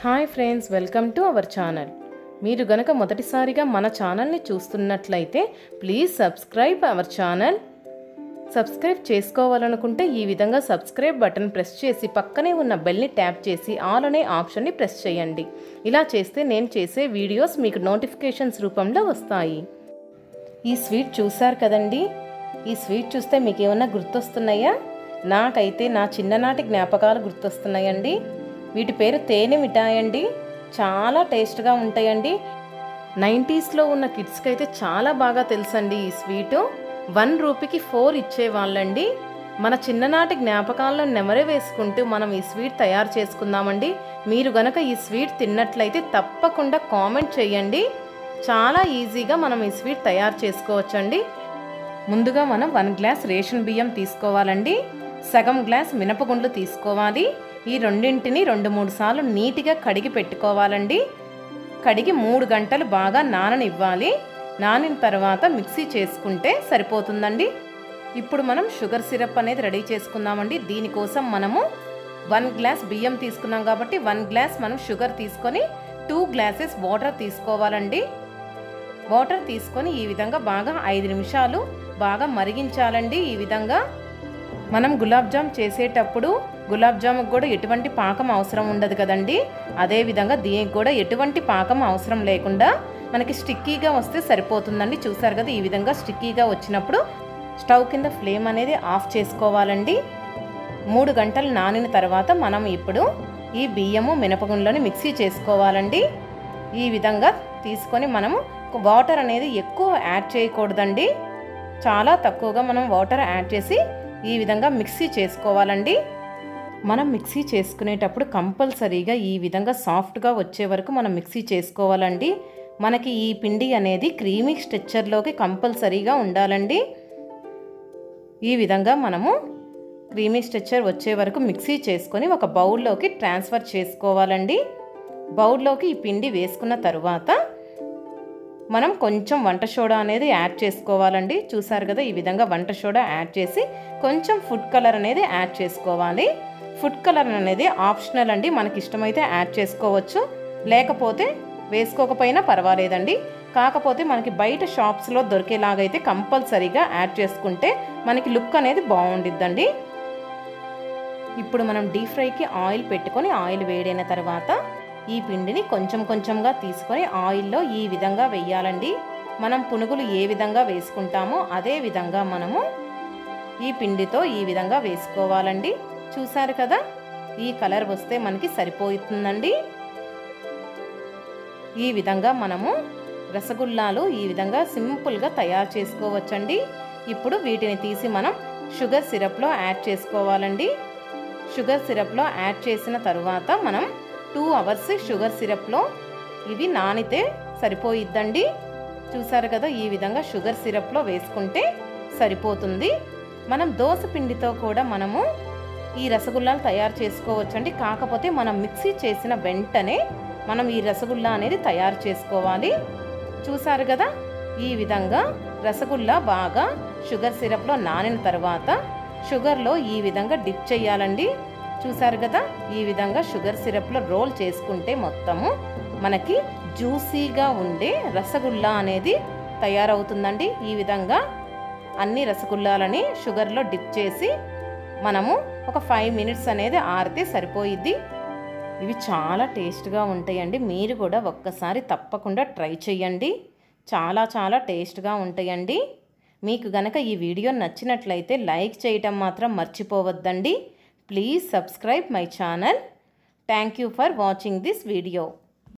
Hi friends welcome to our channel. మీరు గనక మొదటిసారిగా మన ఛానల్ని చూస్తున్నట్లయితే please subscribe our channel. Subscribe చేసుకోవాలనుకుంటే ఈ విధంగా సబ్స్క్రైబ్ బటన్ ప్రెస్ చేసి పక్కనే ఉన్న బెల్ని ట్యాప్ చేసి ఆల్ అనే ఆప్షన్ని ప్రెస్ చేయండి. ఇలా చేస్తే నేను చేసే వీడియోస్ మీకు నోటిఫికేషన్స్ రూపంలో వస్తాయి. ఈ స్వీట్ చూసారు కదండి? ఈ స్వీట్ చూస్తే మీకు ఏమన్నా గుర్తొస్తున్నాయా? నాకైతే నా చిన్ననాటి జ్ఞాపకాలు గుర్తొస్తున్నాయండి. వీటి పేరు తేనె మిఠాయి అండి చాలా టేస్ట్గా ఉంటాయండి. నైంటీస్లో ఉన్న కిడ్స్కి అయితే చాలా బాగా తెలుసండి ఈ స్వీటు. వన్ రూపీకి ఫోర్ ఇచ్చేవాళ్ళండి. మన చిన్ననాటి జ్ఞాపకాలను నెమరే వేసుకుంటూ మనం ఈ స్వీట్ తయారు చేసుకుందామండి. మీరు గనక ఈ స్వీట్ తిన్నట్లయితే తప్పకుండా కామెంట్ చేయండి. చాలా ఈజీగా మనం ఈ స్వీట్ తయారు చేసుకోవచ్చండి. ముందుగా మనం వన్ గ్లాస్ రేషన్ బియ్యం తీసుకోవాలండి. సగం గ్లాస్ మినపగుండ్లు తీసుకోవాలి. ఈ రెండింటిని రెండు మూడు సార్లు నీట్గా కడిగి పెట్టుకోవాలండి. కడిగి మూడు గంటలు బాగా నాననివ్వాలి. నానిన తర్వాత మిక్సీ చేసుకుంటే సరిపోతుందండి. ఇప్పుడు మనం షుగర్ సిరప్ అనేది రెడీ చేసుకుందామండి. దీనికోసం మనము వన్ గ్లాస్ బియ్యం తీసుకున్నాం కాబట్టి వన్ గ్లాస్ మనం షుగర్ తీసుకొని టూ గ్లాసెస్ వాటర్ తీసుకోవాలండి. వాటర్ తీసుకొని ఈ విధంగా బాగా ఐదు నిమిషాలు బాగా మరిగించాలండి. ఈ విధంగా మనం గులాబ్ జామ్ చేసేటప్పుడు గులాబ్ జాముకు కూడా ఎటువంటి పాకం అవసరం ఉండదు కదండి. అదేవిధంగా దీనికి కూడా ఎటువంటి పాకం అవసరం లేకుండా మనకి స్టిక్కీగా వస్తే సరిపోతుందండి. చూసారు కదా ఈ విధంగా స్టిక్కీగా వచ్చినప్పుడు స్టవ్ కింద ఫ్లేమ్ అనేది ఆఫ్ చేసుకోవాలండి. మూడు గంటలు నానిన తర్వాత మనం ఇప్పుడు ఈ బియ్యము మినపగుండ్లని మిక్సీ చేసుకోవాలండి. ఈ విధంగా తీసుకొని మనము వాటర్ అనేది ఎక్కువ యాడ్ చేయకూడదండి. చాలా తక్కువగా మనం వాటర్ యాడ్ చేసి ఈ విధంగా మిక్సీ చేసుకోవాలండి. మనం మిక్సీ చేసుకునేటప్పుడు కంపల్సరీగా ఈ విధంగా సాఫ్ట్గా వచ్చే వరకు మనం మిక్సీ చేసుకోవాలండి. మనకి ఈ పిండి అనేది క్రీమీ స్ట్రెచ్చర్లోకి కంపల్సరీగా ఉండాలండి. ఈ విధంగా మనము క్రీమీ స్ట్రెచ్చర్ వచ్చే వరకు మిక్సీ చేసుకొని ఒక బౌల్లోకి ట్రాన్స్ఫర్ చేసుకోవాలండి. బౌల్లోకి ఈ పిండి వేసుకున్న తరువాత మనం కొంచెం వంట సోడా అనేది యాడ్ చేసుకోవాలండి. చూసారు కదా ఈ విధంగా వంట సోడా యాడ్ చేసి కొంచెం ఫుడ్ కలర్ అనేది యాడ్ చేసుకోవాలి. ఫుడ్ కలర్ అనేది ఆప్షనల్ అండి మనకి ఇష్టమైతే యాడ్ చేసుకోవచ్చు. లేకపోతే వేసుకోకపోయినా పర్వాలేదండి. కాకపోతే మనకి బయట షాప్స్లో దొరికేలాగైతే కంపల్సరీగా యాడ్ చేసుకుంటే మనకి లుక్ అనేది బాగుండిద్దండి. ఇప్పుడు మనం డీప్ ఫ్రైకి ఆయిల్ పెట్టుకొని ఆయిల్ వేడైన తర్వాత ఈ పిండిని కొంచెం కొంచెంగా తీసుకొని ఆయిల్లో ఈ విధంగా వేయాలండి మనం పునుగులు ఏ విధంగా వేసుకుంటామో అదే విధంగా మనము ఈ పిండితో ఈ విధంగా వేసుకోవాలండి. చూసారు కదా? ఈ కలర్ వస్తే మనకి సరిపోతుందండి. ఈ విధంగా మనము రసగుల్లాలు ఈ విధంగా సింపుల్గా తయారు చేసుకోవచ్చండి. ఇప్పుడు వీటిని తీసి మనం షుగర్ సిరప్లో యాడ్ చేసుకోవాలండి. షుగర్ సిరప్లో యాడ్ చేసిన తరువాత మనం టూ అవర్స్ షుగర్ సిరప్లో ఇవి నానితే సరిపోయిద్దండి. చూసారు కదా ఈ విధంగా షుగర్ సిరప్లో వేసుకుంటే సరిపోతుంది. మనం దోశ పిండితో కూడా మనము ఈ రసగుల్లాలు తయారు చేసుకోవచ్చండి. కాకపోతే మనం మిక్సీ చేసిన వెంటనే మనం ఈ రసగుల్లా అనేది తయారు చేసుకోవాలి. చూసారు కదా ఈ విధంగా రసగుల్లా బాగా షుగర్ సిరప్లో నానిన తర్వాత షుగర్లో ఈ విధంగా డిప్ చేయాలండి. చూసారు కదా? ఈ విధంగా షుగర్ సిరప్లో రోల్ చేసుకుంటే మొత్తము మనకి జ్యూసీగా ఉండే రసగుల్లా అనేది తయారవుతుందండి. ఈ విధంగా అన్ని రసగుల్లాలని షుగర్లో డిప్ చేసి మనము ఒక ఫైవ్ మినిట్స్ అనేది ఆరితే సరిపోయిద్ది. ఇవి చాలా టేస్ట్గా ఉంటాయండి. మీరు కూడా ఒక్కసారి తప్పకుండా ట్రై చేయండి చాలా చాలా టేస్ట్గా ఉంటాయండి. మీకు గనక ఈ వీడియో నచ్చినట్లయితే లైక్ చేయటం మాత్రం మర్చిపోవద్దండి. Please subscribe my channel. Thank you for watching this video.